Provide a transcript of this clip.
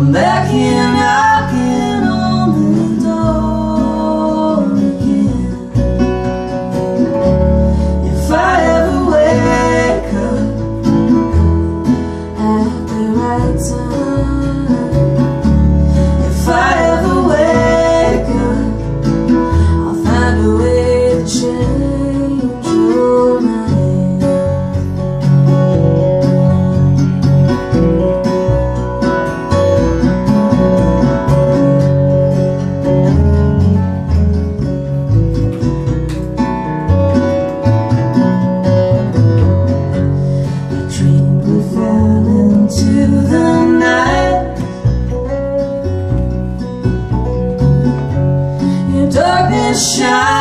Come back here now. shine.